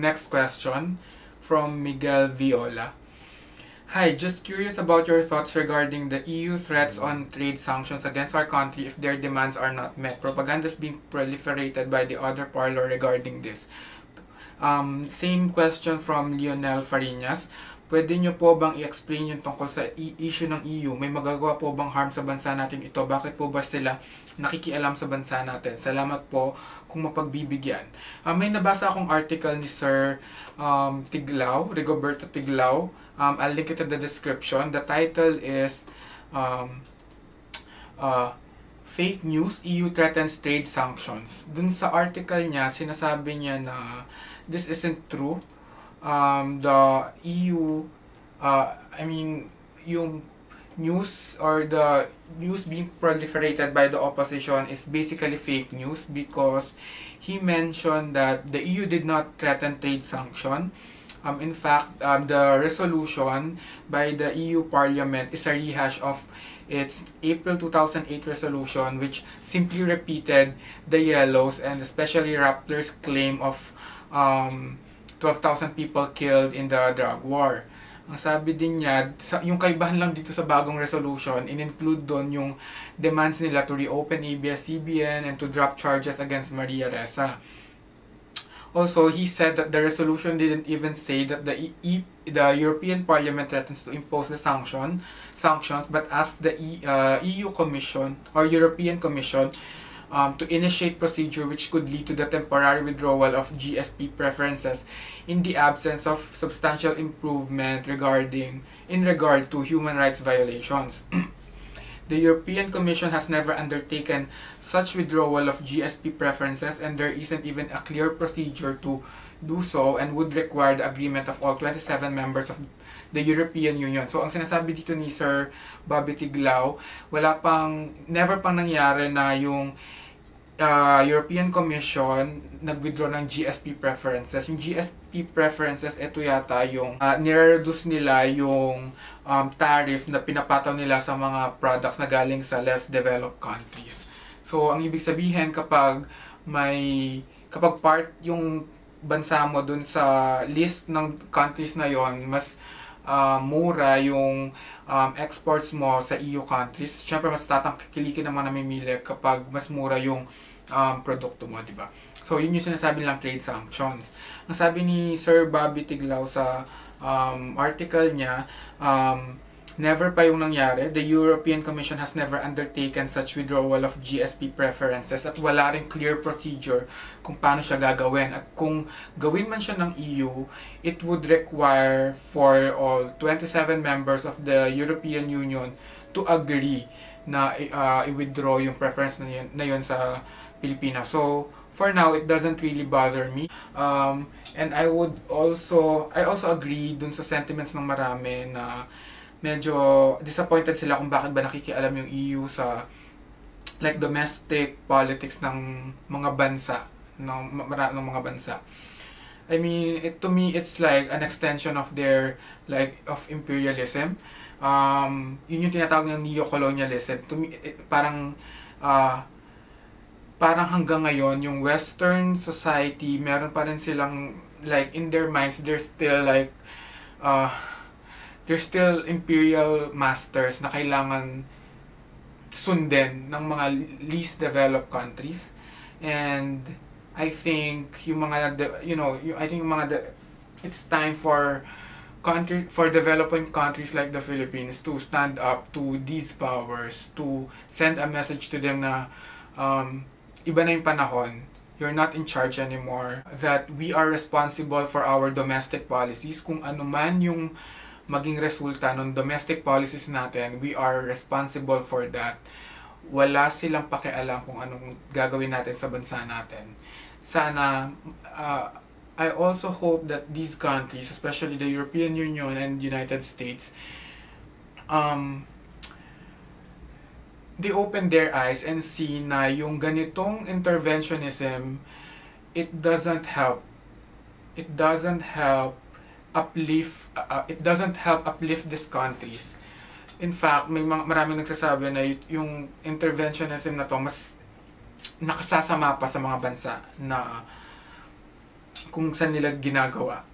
next question from Miguel Viola. Hi, just curious about your thoughts regarding the EU threats on trade sanctions against our country if their demands are not met. Propaganda is being proliferated by the other parlor regarding this. Um, same question from Lionel Farinas. Pwede nyo po bang i-explain yung tungkol sa issue ng EU? May magagawa po bang harm sa bansa natin ito? Bakit po ba sila nakikialam sa bansa natin? Salamat po kung mapagbibigyan. Uh, may nabasa akong article ni Sir um, Tiglao, Rigoberto Tiglao. Um, I'll link it in the description. The title is um, uh, Fake News, EU Threatens Trade Sanctions. Dun sa article niya, sinasabi niya na this isn't true um, the EU, uh, I mean, yung news or the news being proliferated by the opposition is basically fake news because he mentioned that the EU did not threaten trade sanction. Um, in fact, um, the resolution by the EU Parliament is a rehash of its April 2008 resolution which simply repeated the yellows and especially Rappler's claim of um, 12,000 people killed in the drug war. Ang sabi din niya, yung kaibahan lang dito sa bagong resolution, in-include doon yung demands nila to reopen ABS-CBN and to drop charges against Maria Ressa. Also, he said that the resolution didn't even say that the, e, e the European Parliament threatens to impose the sanction sanctions, but asked the e, uh, EU Commission or European Commission um, to initiate procedure which could lead to the temporary withdrawal of GSP preferences in the absence of substantial improvement regarding in regard to human rights violations. the European Commission has never undertaken such withdrawal of GSP preferences and there isn't even a clear procedure to do so and would require the agreement of all 27 members of the European Union. So, ang sinasabi dito ni Sir Bobby Tiglao, wala pang, never pang nangyari na yung uh, European Commission nag-withdraw ng GSP preferences. Yung GSP preferences, ito yata yung uh, nire-reduce nila yung um, tariff na pinapataw nila sa mga products na galing sa less developed countries. So, ang ibig sabihin kapag may kapag part yung bansa mo dun sa list ng countries na yon mas uh, mura yung um, exports mo sa EU countries. Siyempre, mas tatangkilikin naman na mamimili kapag mas mura yung um, produkto mo, di ba? So, yun yung sinasabi lang trade sanctions. Ang sabi ni Sir Bobby Tiglao sa um, article niya, um, never pa yung nangyari. The European Commission has never undertaken such withdrawal of GSP preferences at wala rin clear procedure kung paano siya gagawin. At kung gawin man siya ng EU, it would require for all 27 members of the European Union to agree na uh, i-withdraw yung preference na yun, na yun sa Pilipinas. So, for now, it doesn't really bother me. Um, and I would also, I also agree dun sa sentiments ng marami na medyo disappointed sila kung bakit ba nakikialam yung EU sa like domestic politics ng mga bansa ng, ng mga bansa. I mean, it, to me, it's like an extension of their, like, of imperialism. Um, yun yung tinatawag ng neo-colonialism. To me, it, parang, uh, parang hanggang ngayon, yung Western society, meron pa rin silang, like, in their minds, they're still, like, uh, they're still imperial masters na kailangan sundin ng mga least developed countries. And, I think, yung mga, you know, I think yung mga, it's time for country for developing countries like the Philippines to stand up to these powers to send a message to them na um, iba na yung panahon. You're not in charge anymore. That we are responsible for our domestic policies. Kung ano man yung maging resulta ng domestic policies natin, we are responsible for that. Wala silang pakialam kung anong gagawin natin sa bansa natin. Sana, uh, I also hope that these countries, especially the European Union and United States, um, they open their eyes and see na yung ganitong interventionism, it doesn't help. It doesn't help uplift, uh, it doesn't help uplift these countries. In fact, may mga, maraming nagsasabi na yung interventionism na to mas nakasasama pa sa mga bansa na kung saan nila ginagawa.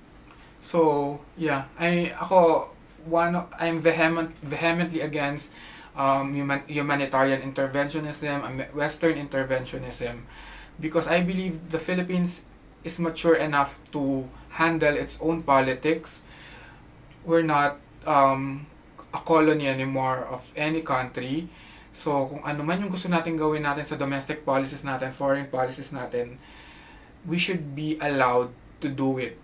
So, yeah, I ako one I'm vehement vehemently against um, human, humanitarian interventionism, Western interventionism, because I believe the Philippines is mature enough to handle its own politics. We're not um, a colony anymore of any country. So, kung ano man yung gusto natin gawin natin sa domestic policies natin, foreign policies natin, we should be allowed to do it.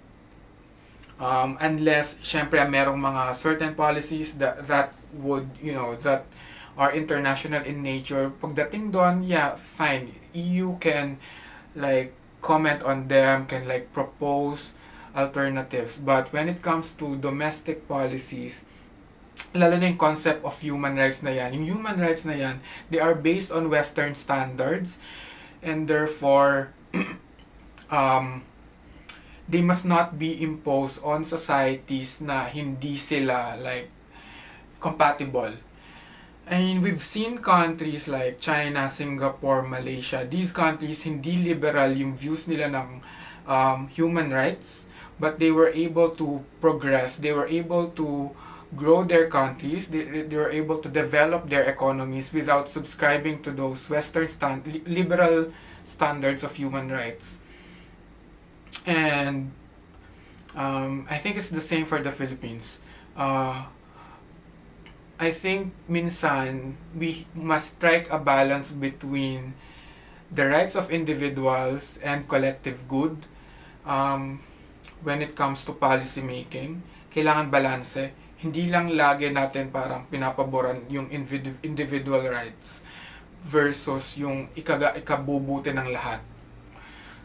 Um, unless, syempre, merong mga certain policies that, that would, you know, that are international in nature. Pagdating doon, yeah, fine. EU can, like, comment on them, can, like, propose alternatives. But when it comes to domestic policies, lalo na yung concept of human rights na yan. Yung human rights na yan, they are based on Western standards and therefore, um, they must not be imposed on societies na hindi sila like compatible. I mean, we've seen countries like China, Singapore, Malaysia. These countries, hindi liberal yung views nila ng um, human rights, but they were able to progress. They were able to grow their countries. They, they were able to develop their economies without subscribing to those Western stand, liberal standards of human rights. And um, I think it's the same for the Philippines. Uh, I think minsan we must strike a balance between the rights of individuals and collective good um, when it comes to policy making. Kailangan balanse hindi lang lagi natin parang pinapaboran yung individual rights versus yung ikaga ikabubuti ng lahat.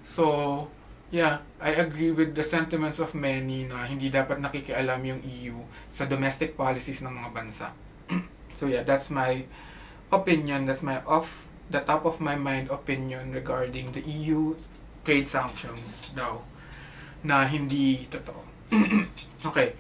So, yeah, I agree with the sentiments of many na hindi dapat nakikialam yung EU sa domestic policies ng mga bansa. so yeah, that's my opinion, that's my off the top of my mind opinion regarding the EU trade sanctions daw na hindi totoo. okay.